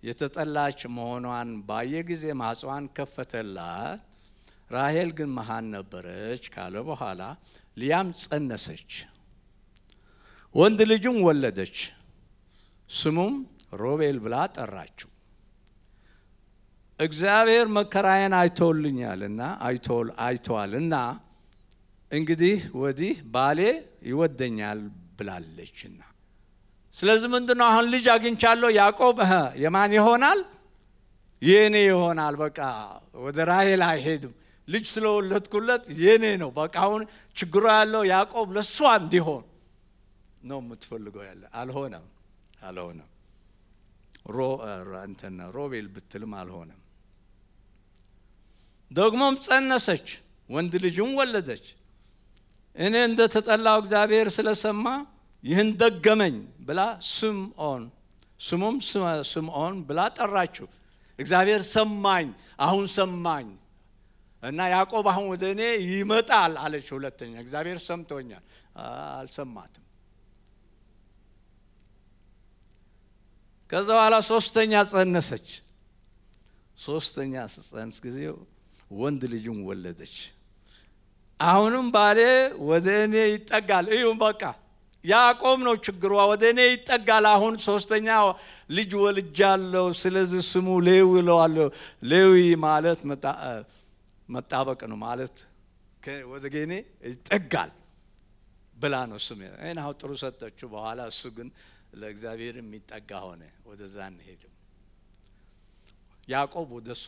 የተጠላች መሆኗን ባየ ጊዜ ማጽዋን ከፈተላት። ራሄል ግን መሃን ነበረች ካለ በኋላ ልያም ጸነሰች፣ ወንድ ልጅም ወለደች። ስሙም ሮቤል ብላ ጠራችው። እግዚአብሔር መከራዬን አይቶልኛልና አይተዋልና እንግዲህ ወዲህ ባሌ ይወደኛል ብላለችና ስለዚህ ምንድን ነው አሁን ልጅ አግኝቻለሁ። ያዕቆብ የማን ይሆናል? የኔ ይሆናል። በቃ ወደ ራሔል አይሄድም። ልጅ ስለወለድኩለት የኔ ነው። በቃ አሁን ችግሩ ያለው ያዕቆብ ለእሷ እንዲሆን ነው የምትፈልገው ያለ አልሆነም፣ አልሆነም። እንትን ሮቤል ብትልም አልሆነም። ደግሞም ጸነሰች፣ ወንድ ልጅም ወለደች። እኔ እንደ ተጠላው እግዚአብሔር ስለሰማ ይህን ደገመኝ ብላ ስምዖን ስሙም ስምዖን ብላ ጠራችው። እግዚአብሔር ሰማኝ፣ አሁን ሰማኝ እና ያዕቆብ አሁን ወደ እኔ ይመጣል አለች። ሁለተኛ እግዚአብሔር ሰምቶኛል፣ አልሰማትም። ከዛ በኋላ ሶስተኛ ጸነሰች። ሶስተኛ ስጸንስ ጊዜ ወንድ ልጅም ወለደች። አሁንም ባሌ ወደ እኔ ይጠጋል። እዩ በቃ ያዕቆብ ነው ችግሯ። ወደ እኔ ይጠጋል። አሁን ሶስተኛ ልጅ ወልጃለሁ፣ ስለዚህ ስሙ ሌዊ እለዋለሁ። ሌዊ ማለት መጣበቅ ነው ማለት ወደ ጌኔ ይጠጋል ብላ ነው ስም ይህን ጥሩ ሰጠችው። በኋላ እሱ ግን ለእግዚአብሔር የሚጠጋ ሆነ። ወደዛ እንሄድም ያዕቆብ ወደ እሷ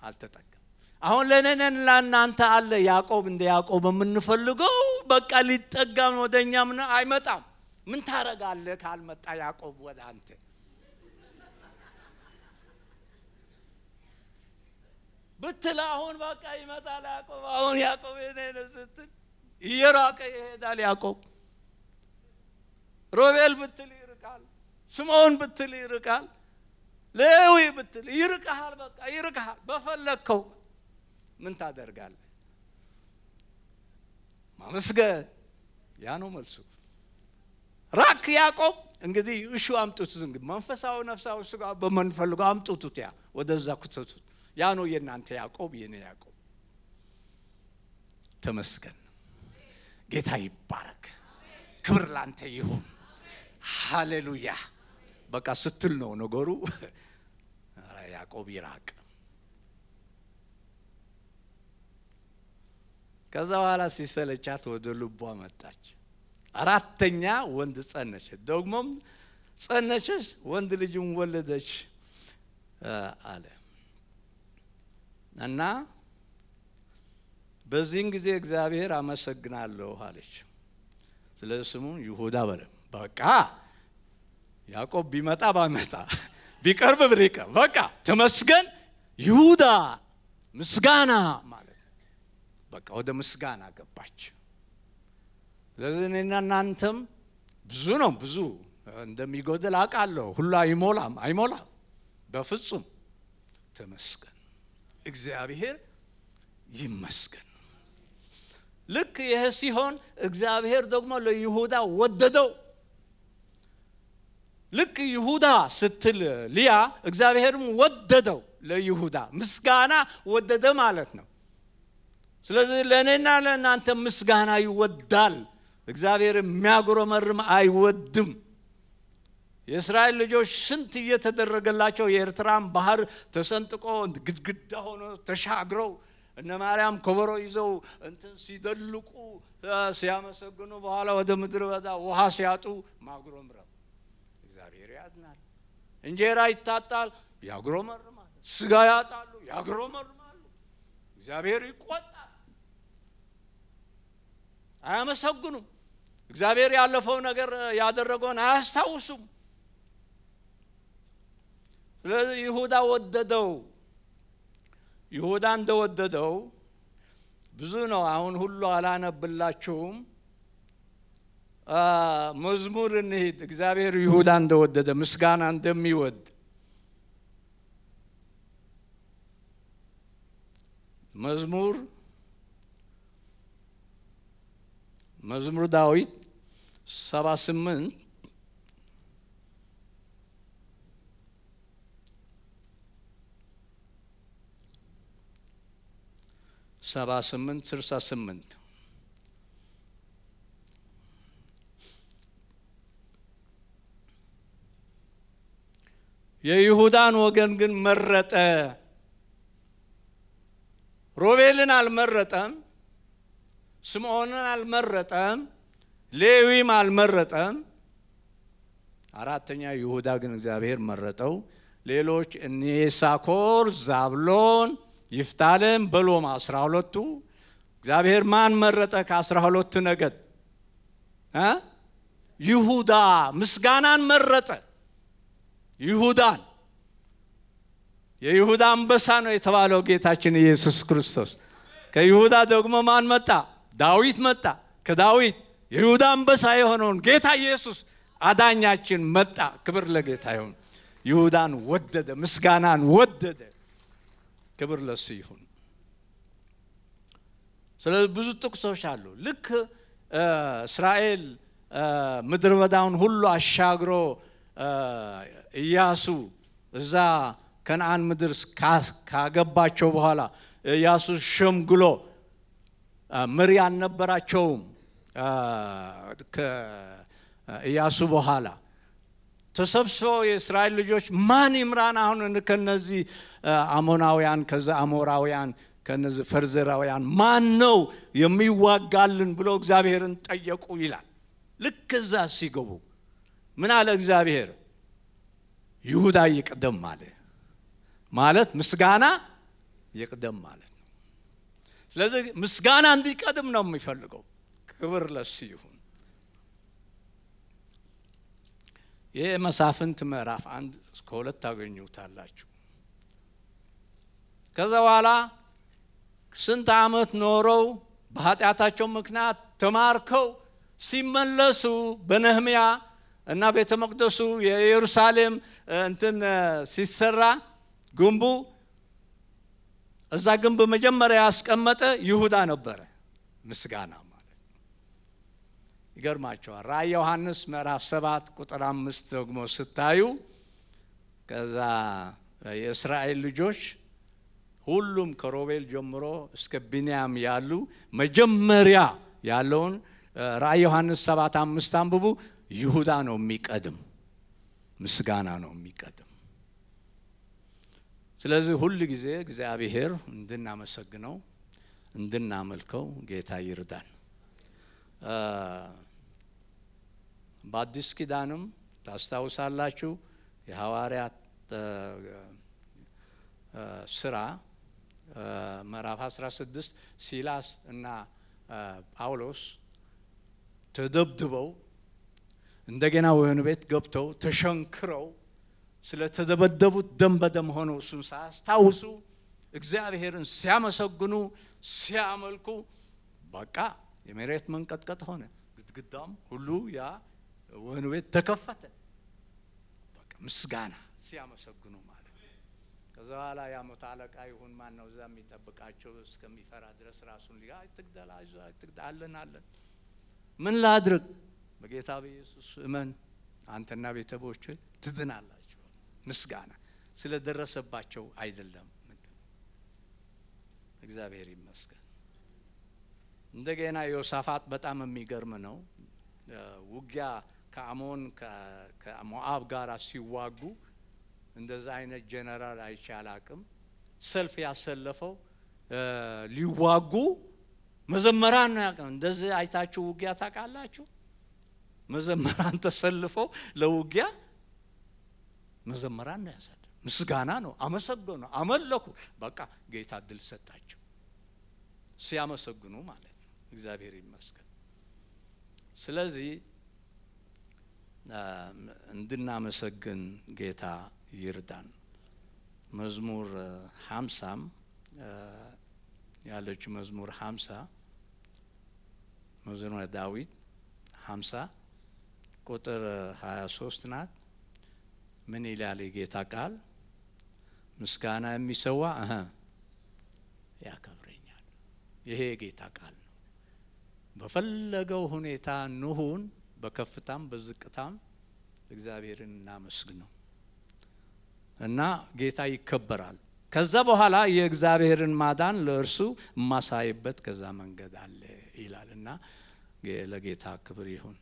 አልመጣም፣ አሁን ለነነን ለእናንተ አለ ያዕቆብ እንደ ያዕቆብ የምንፈልገው በቃ ሊጠጋም ወደ እኛ አይመጣም። ምን ታረጋለህ ካልመጣ ያዕቆብ ወደ አንተ? ብትል አሁን በቃ ይመጣል ያዕቆብ። አሁን ያዕቆብ የኔ ነው ስትል እየራቀ ይሄዳል ያዕቆብ። ሮቤል ብትል ይርቃል፣ ስምዖን ብትል ይርቃል፣ ሌዊ ብትል ይርቅሃል። በቃ ይርቅሃል በፈለግከው ምን ታደርጋለህ? ማመስገን። ያ ነው መልሱ። ራክ ያዕቆብ እንግዲህ እሹ አምጡት። መንፈሳዊ ነፍሳዊ ስጋ በምንፈልገው አምጡቱት፣ ያ ወደዛ ኩተቱት። ያ ነው የእናንተ ያዕቆብ፣ የኔ ያዕቆብ። ተመስገን። ጌታ ይባረክ። ክብር ላንተ ይሁን። ሃሌሉያ። በቃ ስትል ነው ነገሩ። ያዕቆብ ይራቅ። ከዛ በኋላ ሲሰለቻት ወደ ልቧ መጣች። አራተኛ ወንድ ጸነች፣ ደግሞም ጸነችች፣ ወንድ ልጅም ወለደች አለ እና በዚህን ጊዜ እግዚአብሔር አመሰግናለሁ አለች። ስለ ስሙ ይሁዳ በለ። በቃ ያዕቆብ ቢመጣ ባመጣ ቢቀርብ ብሪቀ በቃ ተመስገን ይሁዳ ምስጋና ማለት በቃ ወደ ምስጋና ገባች። ስለዚህ እኔና እናንተም ብዙ ነው ብዙ እንደሚጎድል አውቃለሁ። ሁሉ አይሞላም አይሞላም፣ በፍጹም ተመስገን፣ እግዚአብሔር ይመስገን። ልክ ይህ ሲሆን እግዚአብሔር ደግሞ ለይሁዳ ወደደው። ልክ ይሁዳ ስትል ልያ እግዚአብሔርም ወደደው ለይሁዳ ምስጋና ወደደ ማለት ነው። ስለዚህ ለእኔና ለእናንተ ምስጋና ይወዳል። እግዚአብሔር የሚያጉረመርም አይወድም። የእስራኤል ልጆች ስንት እየተደረገላቸው የኤርትራን ባህር ተሰንጥቆ ግድግዳ ሆኖ ተሻግረው እነ ማርያም ከበሮ ይዘው እንትን ሲደልቁ ሲያመሰግኑ በኋላ ወደ ምድረ በዳ ውሃ ሲያጡ ማጉረምረም እግዚአብሔር ያዝናል። እንጀራ ይታጣል፣ ያጉረመርማል። ስጋ ያጣሉ፣ ያጉረመርማሉ። እግዚአብሔር ይቆጣል። አያመሰግኑም። እግዚአብሔር ያለፈው ነገር ያደረገውን አያስታውሱም። ስለዚህ ይሁዳ ወደደው። ይሁዳ እንደወደደው ብዙ ነው። አሁን ሁሉ አላነብላችሁም። መዝሙር እንሂድ። እግዚአብሔር ይሁዳ እንደወደደ ምስጋና እንደሚወድ መዝሙር መዝሙር ዳዊት ሰባ ስምንት ሰባ ስምንት ስልሳ ስምንት የይሁዳን ወገን ግን መረጠ። ሮቤልን አልመረጠም፣ ስምዖንን አልመረጠም፣ ሌዊም አልመረጠም። አራተኛ ይሁዳ ግን እግዚአብሔር መረጠው። ሌሎች እነ ይሳኮር፣ ዛብሎን፣ ይፍታሌም በሎም አስራ ሁለቱ እግዚአብሔር ማን መረጠ? ከአስራ ሁለቱ ነገድ ይሁዳ ምስጋናን መረጠ። ይሁዳን የይሁዳ አንበሳ ነው የተባለው ጌታችን ኢየሱስ ክርስቶስ። ከይሁዳ ደግሞ ማን መጣ? ዳዊት መጣ። ከዳዊት የይሁዳ አንበሳ የሆነውን ጌታ ኢየሱስ አዳኛችን መጣ። ክብር ለጌታ ይሁን። ይሁዳን ወደደ፣ ምስጋናን ወደደ። ክብር ለሱ ይሁን። ስለዚህ ብዙ ጥቅሶች አሉ። ልክ እስራኤል ምድረ በዳውን ሁሉ አሻግሮ ኢያሱ እዛ ከነአን ምድር ካገባቸው በኋላ ኢያሱ ሸምግሎ መሪ አልነበራቸውም። ከኢያሱ በኋላ ተሰብስበው የእስራኤል ልጆች ማን ይምራን አሁን ከነዚህ አሞናውያን ከዛ አሞራውያን ከነዚህ ፈርዘራውያን ማን ነው የሚዋጋልን ብሎ እግዚአብሔርን ጠየቁ ይላል። ልክ እዛ ሲገቡ ምን አለ እግዚአብሔር? ይሁዳ ይቅደም አለ። ማለት ምስጋና ይቅደም ማለት ነው። ስለዚህ ምስጋና እንዲቀድም ነው የሚፈልገው። ክብር ለሱ ይሁን። ይህ መሳፍንት ምዕራፍ አንድ እስከ ሁለት ታገኙታላችሁ። ከዛ በኋላ ስንት ዓመት ኖረው በኃጢአታቸው ምክንያት ተማርከው ሲመለሱ በነህምያ እና ቤተ መቅደሱ የኢየሩሳሌም እንትን ሲሰራ ግንቡ እዛ ግንብ መጀመሪያ ያስቀመጠ ይሁዳ ነበረ። ምስጋና ይገርማቸዋል። ራእይ ዮሐንስ ምዕራፍ ሰባት ቁጥር አምስት ደግሞ ስታዩ ከዛ የእስራኤል ልጆች ሁሉም ከሮቤል ጀምሮ እስከ ቢንያም ያሉ መጀመሪያ ያለውን ራእይ ዮሐንስ ሰባት አምስት አንብቡ። ይሁዳ ነው የሚቀድም፣ ምስጋና ነው የሚቀድም። ስለዚህ ሁል ጊዜ እግዚአብሔር እንድናመሰግነው እንድናመልከው ጌታ ይርዳን። በአዲስ ኪዳንም ታስታውሳላችሁ የሐዋርያት ስራ ምዕራፍ 16 ሲላስ እና ጳውሎስ ተደብድበው እንደገና ወህኒ ቤት ገብተው ተሸንክረው ስለተደበደቡት ደም በደም ሆነው እሱን ሳያስታውሱ እግዚአብሔርን ሲያመሰግኑ ሲያመልኩ በቃ የመሬት መንቀጥቀጥ ሆነ። ግድግዳም ሁሉ ያ ወህኒ ቤት ተከፈተ። በቃ ምስጋና ሲያመሰግኑ ማለት ከዛ በኋላ የአመቱ አለቃ ይሁን ማን ነው እዛ የሚጠብቃቸው እስከሚፈራ ድረስ ራሱን ሊጋ አትግደል፣ አይዞህ፣ አትግደል፣ አለን አለን ምን ላድርግ? በጌታ በኢየሱስ እመን፣ አንተና ቤተሰቦች ትድናላችሁ። ምስጋና ስለደረሰባቸው አይደለም። እግዚአብሔር ይመስገን። እንደገና ዮሳፋጥ በጣም የሚገርም ነው። ውጊያ ከአሞን ከሞአብ ጋር ሲዋጉ እንደዛ አይነት ጀነራል አይቼ አላቅም። ሰልፍ ያሰለፈው ሊዋጉ መዘመራን ነው ያቀ እንደዚህ አይታችሁ ውጊያ ታውቃላችሁ? መዘመራን ተሰልፈው ለውጊያ መዘመራን ነው ያሳደ ምስጋና ነው። አመሰገኑ፣ አመለኩ። በቃ ጌታ ድል ሰጣቸው ሲያመሰግኑ ማለት ነው። እግዚአብሔር ይመስገን። ስለዚህ እንድናመሰግን ጌታ ይርዳን። መዝሙር ሀምሳም ያለች መዝሙር ሀምሳ መዝሙረ ዳዊት ሀምሳ ቁጥር ሀያ ሶስት ናት። ምን ይላል የጌታ ቃል? ምስጋና የሚሰዋ እህ ያከብረኛል። ይሄ የጌታ ቃል ነው። በፈለገው ሁኔታ ንሁን፣ በከፍታም በዝቅታም እግዚአብሔርን እናመስግነው እና ጌታ ይከበራል። ከዛ በኋላ የእግዚአብሔርን ማዳን ለእርሱ የማሳይበት ከዛ መንገድ አለ ይላል እና ለጌታ ክብር ይሁን።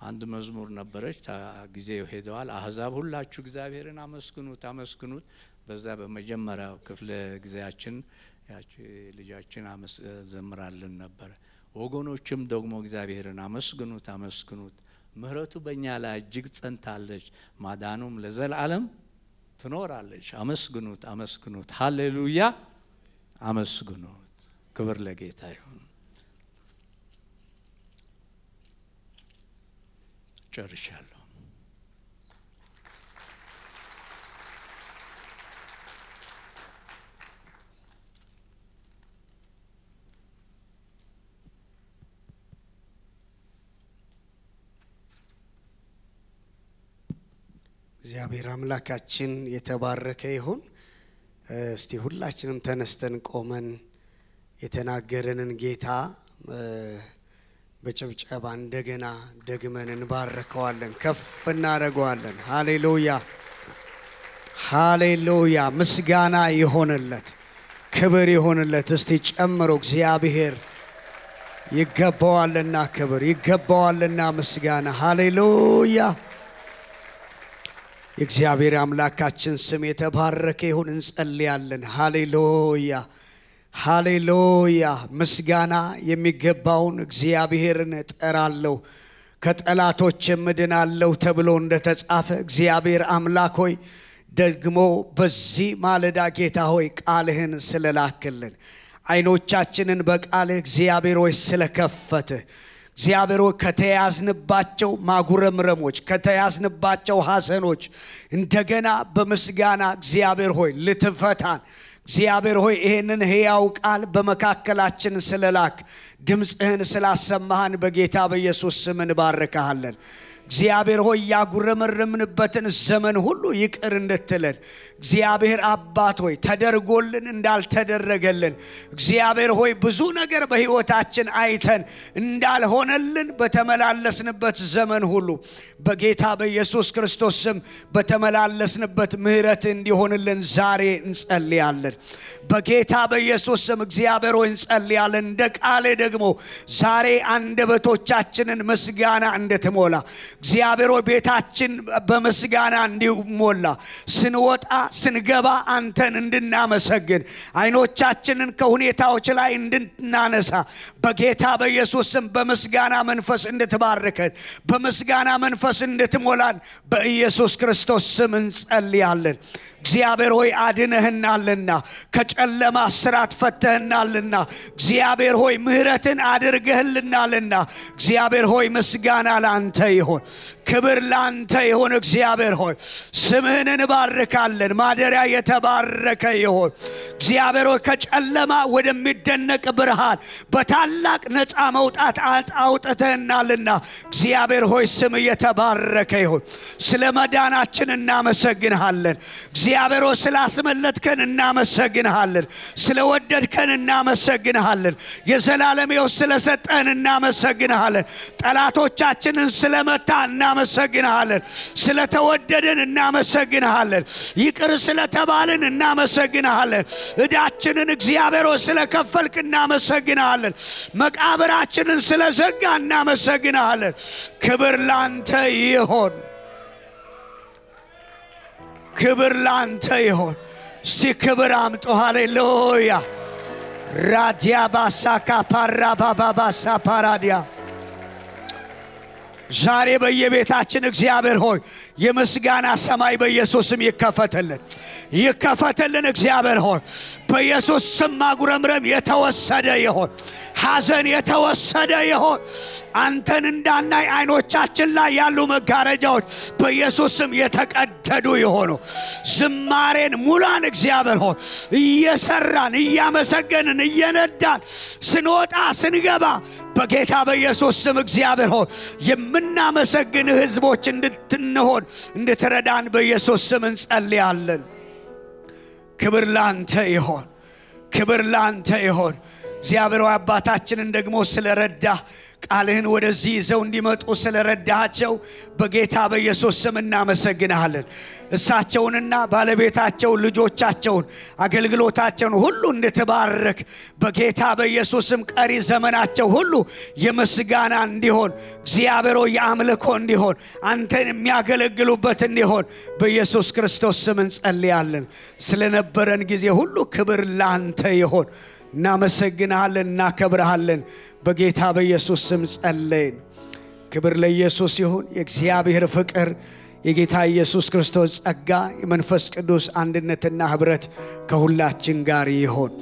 አንድ መዝሙር ነበረች፣ ጊዜው ሄደዋል። አህዛብ ሁላችሁ እግዚአብሔርን አመስግኑት አመስግኑት። በዛ በመጀመሪያው ክፍለ ጊዜያችን ልጃችን ዘምራልን ነበረ። ወገኖችም ደግሞ እግዚአብሔርን አመስግኑት አመስግኑት፣ ምሕረቱ በእኛ ላይ እጅግ ጸንታለች፣ ማዳኑም ለዘላለም ትኖራለች። አመስግኑት አመስግኑት፣ ሀሌሉያ አመስግኑት። ክብር ለጌታ ይሁን። ጨርሻለሁ። እግዚአብሔር አምላካችን የተባረከ ይሁን። እስቲ ሁላችንም ተነስተን ቆመን የተናገረንን ጌታ በጭብጨባ እንደገና ደግመን እንባርከዋለን፣ ከፍ እናደርገዋለን። ሃሌሉያ ሃሌሉያ! ምስጋና ይሆንለት፣ ክብር ይሆንለት። እስቲ ጨምሮ እግዚአብሔር ይገባዋልና ክብር ይገባዋልና ምስጋና። ሃሌሉያ! የእግዚአብሔር አምላካችን ስም የተባረከ ይሁን። እንጸልያለን። ሃሌሉያ ሃሌሉያ። ምስጋና የሚገባውን እግዚአብሔርን እጠራለሁ ከጠላቶች እድናለሁ ተብሎ እንደተጻፈ እግዚአብሔር አምላክ ሆይ ደግሞ በዚህ ማለዳ ጌታ ሆይ ቃልህን ስለላክልን አይኖቻችንን በቃልህ እግዚአብሔር ሆይ ስለከፈትህ እግዚአብሔር ከተያዝንባቸው ማጉረምረሞች ከተያዝንባቸው ሐዘኖች እንደገና በምስጋና እግዚአብሔር ሆይ ልትፈታን እግዚአብሔር ሆይ ይህንን ሕያው ቃል በመካከላችን ስለላክ ድምፅህን ስላሰማህን በጌታ በኢየሱስ ስም እንባርካሃለን። እግዚአብሔር ሆይ ያጉረመረምንበትን ዘመን ሁሉ ይቅር እንድትለን እግዚአብሔር አባት ሆይ ተደርጎልን እንዳልተደረገልን እግዚአብሔር ሆይ ብዙ ነገር በሕይወታችን አይተን እንዳልሆነልን በተመላለስንበት ዘመን ሁሉ በጌታ በኢየሱስ ክርስቶስ ስም በተመላለስንበት ምሕረት እንዲሆንልን ዛሬ እንጸልያለን። በጌታ በኢየሱስ ስም እግዚአብሔር ሆይ እንጸልያለን። እንደ ቃሌ ደግሞ ዛሬ አንደበቶቻችንን ምስጋና እንድትሞላ እግዚአብሔር ሆይ ቤታችን በምስጋና እንዲሞላ ስንወጣ ስንገባ አንተን እንድናመሰግን አይኖቻችንን ከሁኔታዎች ላይ እንድናነሳ በጌታ በኢየሱስ በምስጋና መንፈስ እንድትባርከን በምስጋና መንፈስ እንድትሞላን በኢየሱስ ክርስቶስ ስም እንጸልያለን። እግዚአብሔር ሆይ አድነህናልና ከጨለማ ስራት ፈተህናልና እግዚአብሔር ሆይ ምሕረትን አድርገህልናልና እግዚአብሔር ሆይ ምስጋና ለአንተ ይሆን፣ ክብር ለአንተ ይሆን። እግዚአብሔር ሆይ ስምህን እንባርካለን። ማደሪያ የተባረከ ይሆን። እግዚአብሔር ሆይ ከጨለማ ወደሚደነቅ ብርሃን በታላቅ ነፃ መውጣት አውጥተህናልና እግዚአብሔር ሆይ ስም የተባረከ ይሆን። ስለ መዳናችን እናመሰግንሃለን። እግዚአብሔር ሆይ ስላስመለጥከን እናመሰግንሃለን። ስለወደድከን እናመሰግንሃለን። የዘላለም ሕይወት ስለሰጠን እናመሰግንሃለን። ጠላቶቻችንን ስለመታ እናመሰግንሃለን። ስለተወደድን እናመሰግንሃለን። ይቅር ስለተባልን እናመሰግንሃለን። ዕዳችንን እግዚአብሔር ስለከፈልክ እናመሰግንሃለን። መቃብራችንን ስለዘጋ እናመሰግንሃለን። ክብር ላንተ ይሆን። ክብር ላንተ ይሆን። እስቲ ክብር አምጡ። ሃሌሉያ ራዲያ ባሳካ ፓራ ባባባሳ ፓራዲያ ዛሬ በየቤታችን እግዚአብሔር ሆይ የምስጋና ሰማይ በኢየሱስ ስም ይከፈትልን፣ ይከፈትልን። እግዚአብሔር ሆይ በኢየሱስ ስም ማጉረምረም የተወሰደ ይሆን፣ ሐዘን የተወሰደ ይሆን። አንተን እንዳናይ አይኖቻችን ላይ ያሉ መጋረጃዎች በኢየሱስ ስም የተቀደዱ የሆኑ ዝማሬን ሙላን። እግዚአብሔር ሆይ እየሰራን እያመሰገንን እየነዳን ስንወጣ ስንገባ በጌታ በኢየሱስ ስም እግዚአብሔር ሆይ የምናመሰግንህ ሕዝቦች እንድትንሆን እንድትረዳን በኢየሱስ ስም እንጸልያለን። ክብር ላንተ ይሆን፣ ክብር ላንተ ይሆን። እግዚአብሔር አባታችንን ደግሞ ስለረዳህ ቃልህን ወደዚህ ይዘው እንዲመጡ ስለረዳሃቸው በጌታ በኢየሱስ ስም እናመሰግንሃለን። እሳቸውንና ባለቤታቸው ልጆቻቸውን፣ አገልግሎታቸውን ሁሉ እንድትባርክ በጌታ በኢየሱስ ስም ቀሪ ዘመናቸው ሁሉ የምስጋና እንዲሆን እግዚአብሔር ሆይ የአምልኮ እንዲሆን አንተን የሚያገለግሉበት እንዲሆን በኢየሱስ ክርስቶስ ስም እንጸልያለን። ስለነበረን ጊዜ ሁሉ ክብር ላንተ ይሆን። እናመሰግንሃለን፣ እናከብረሃለን። በጌታ በኢየሱስ ስም ጸለይን። ክብር ለኢየሱስ ይሁን። የእግዚአብሔር ፍቅር የጌታ ኢየሱስ ክርስቶስ ጸጋ የመንፈስ ቅዱስ አንድነትና ኅብረት ከሁላችን ጋር ይሆን።